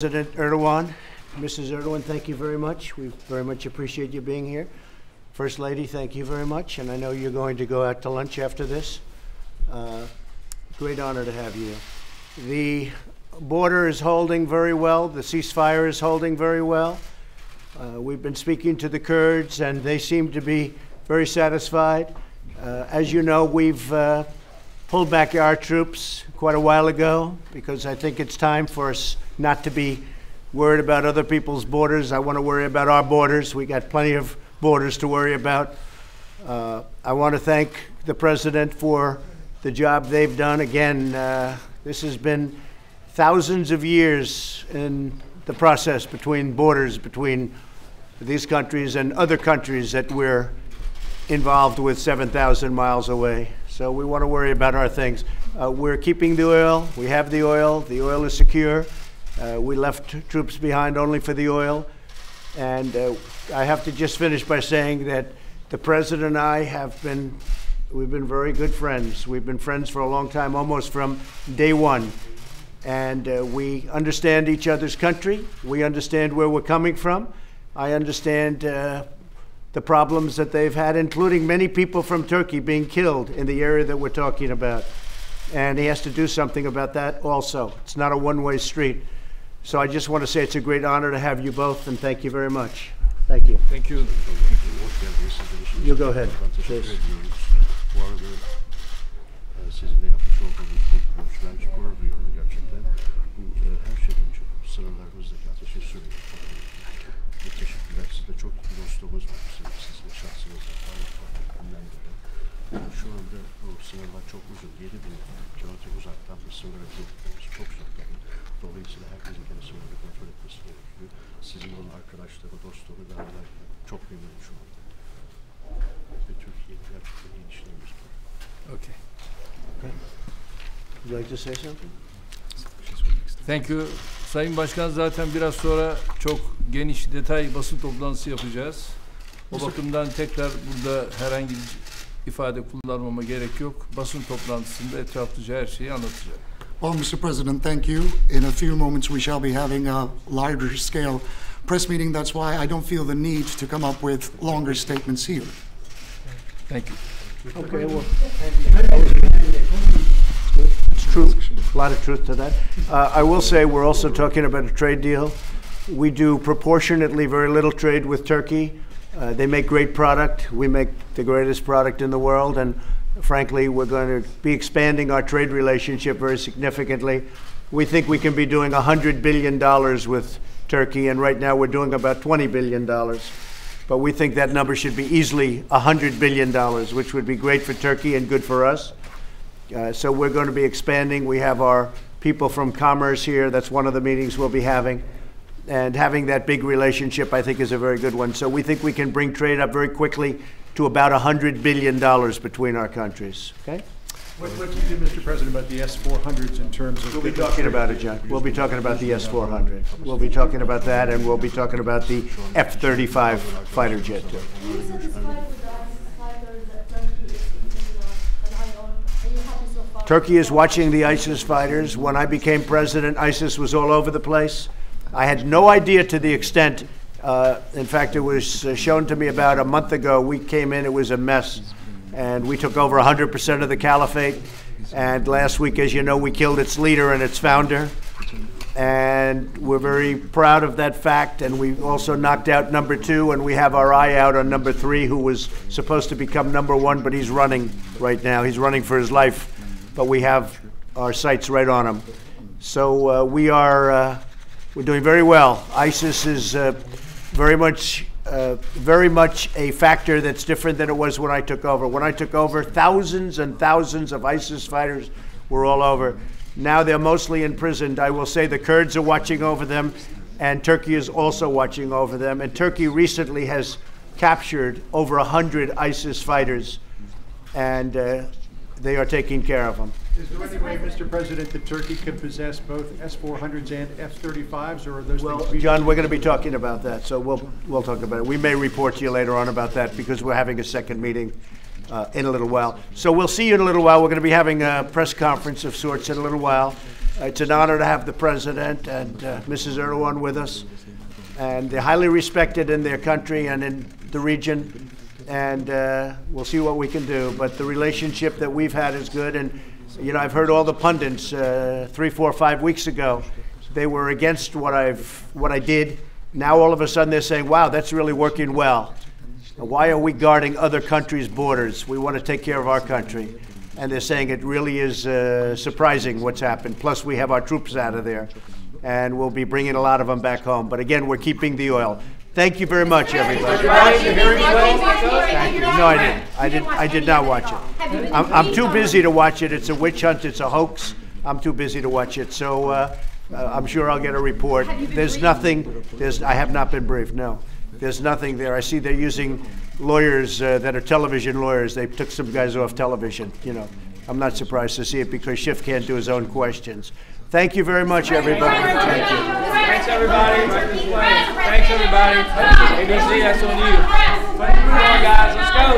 President Erdogan, Mrs. Erdogan, thank you very much. We very much appreciate you being here. First Lady, thank you very much, and I know you're going to go out to lunch after this. Uh, Great honor to have you. The border is holding very well, the ceasefire is holding very well. Uh, We've been speaking to the Kurds, and they seem to be very satisfied. Uh, As you know, we've uh, pulled back our troops quite a while ago because I think it's time for us not to be worried about other people's borders. I want to worry about our borders. We got plenty of borders to worry about. Uh, I want to thank the president for the job they've done. Again, uh, this has been thousands of years in the process between borders between these countries and other countries that we're involved with 7,000 miles away. So we want to worry about our things. Uh, we're keeping the oil. We have the oil. The oil is secure. Uh, we left troops behind only for the oil. And uh, I have to just finish by saying that the president and I have been, we've been very good friends. We've been friends for a long time, almost from day one. And uh, we understand each other's country. We understand where we're coming from. I understand uh, the problems that they've had, including many people from Turkey being killed in the area that we're talking about. And he has to do something about that also. It's not a one way street. So I just want to say it's a great honor to have you both, and thank you very much. Thank you. Thank you. You go ahead. Ben teşekkür Please. ediyoruz. Bu arada sizinle yapmış olduğumuz bu görüş gurur duyuyorum gerçekten. Bu e, her şeyden önce sınırlarımızdaki ateşi sürüyor. Çok teşekkürler. Sizde çok dostluğumuz var. Şu anda bu sınırlar çok uzun. 7 bin kilometre uzaktan bir sınır ödüyoruz. Çok uzaktan. Dolayısıyla herkesin kendi sınırını kontrol etmesi gerekiyor. Sizin onun arkadaşları, dostluğunu ben çok memnunum şu anda. Ve Türkiye'de gerçekten iyi işlerimiz var. Okay. Would you like to say something? Thank you. Sayın Başkan zaten biraz sonra çok geniş detay basın toplantısı yapacağız. O bakımdan tekrar burada herhangi bir ifade kullanmama gerek yok. Basın toplantısında etraflıca her şeyi anlatacağım. Well, Mr. President, thank you. In a few moments, we shall be having a larger scale press meeting. That's why I don't feel the need to come up with longer statements here. Thank you. Okay, well, it's true, a lot of truth to that. Uh, I will say, we're also talking about a trade deal. We do proportionately very little trade with Turkey. Uh, They make great product. We make the greatest product in the world, and frankly, we're going to be expanding our trade relationship very significantly. We think we can be doing $100 billion with Turkey, and right now, we're doing about $20 billion. But we think that number should be easily $100 billion, which would be great for Turkey and good for us. Uh, So we're going to be expanding. We have our people from Commerce here. That's one of the meetings we'll be having. And having that big relationship, I think, is a very good one. So we think we can bring trade up very quickly to about $100 billion between our countries. Okay? What, what do you do, Mr. President, about the S-400s in terms of? We'll be talking about it, John. We'll be talking about the S-400. We'll be talking about that, and we'll be talking about the F-35 fighter jet, too. Are you satisfied with the ISIS fighters that Turkey is keeping an eye on? Are you happy so far? Turkey is watching the ISIS fighters. When I became president, ISIS was all over the place. I had no idea to the extent. Uh, in fact, it was uh, shown to me about a month ago. We came in, it was a mess. And we took over 100% of the caliphate. And last week, as you know, we killed its leader and its founder. And we're very proud of that fact. And we also knocked out number two, and we have our eye out on number three, who was supposed to become number one, but he's running right now. He's running for his life, but we have our sights right on him. So uh, we are uh, we're doing very well. ISIS is uh, very much uh, very much a factor that's different than it was when I took over. When I took over, thousands and thousands of ISIS fighters were all over. Now they're mostly imprisoned. I will say the Kurds are watching over them, and Turkey is also watching over them. And Turkey recently has captured over 100 ISIS fighters, and uh, they are taking care of them. Is there any way, Mr. President, that Turkey could possess both S-400s and F-35s, or are those Well, things? we- John, we're going to be talking about that, so we'll, we'll talk about it. We may report to you later on about that because we're having a second meeting uh, in a little while. So we'll see you in a little while. We're going to be having a press conference of sorts in a little while. It's an honor to have the president and uh, Mrs. Erdogan with us. And they're highly respected in their country and in the region. And uh, we'll see what we can do. But the relationship that we've had is good. And, you know, I've heard all the pundits uh, three, four, five weeks ago. They were against what I've what I did. Now all of a sudden they're saying, "Wow, that's really working well." Why are we guarding other countries' borders? We want to take care of our country. And they're saying it really is uh, surprising what's happened. Plus, we have our troops out of there, and we'll be bringing a lot of them back home. But again, we're keeping the oil. Thank you very much, everybody. Thank you. No, I didn't. I did. I did not watch it. I'm, I'm too busy to watch it. It's a witch hunt. It's a hoax. I'm too busy to watch it. So uh, uh, I'm sure I'll get a report. There's nothing. There's. I have not been briefed. No. There's nothing there. I see they're using lawyers uh, that are television lawyers. They took some guys off television. You know, I'm not surprised to see it because Schiff can't do his own questions. Thank you very much, everybody. Thank you. Thanks, everybody. Thanks, everybody. Hey, good to see us on you. Come on, guys. Let's go.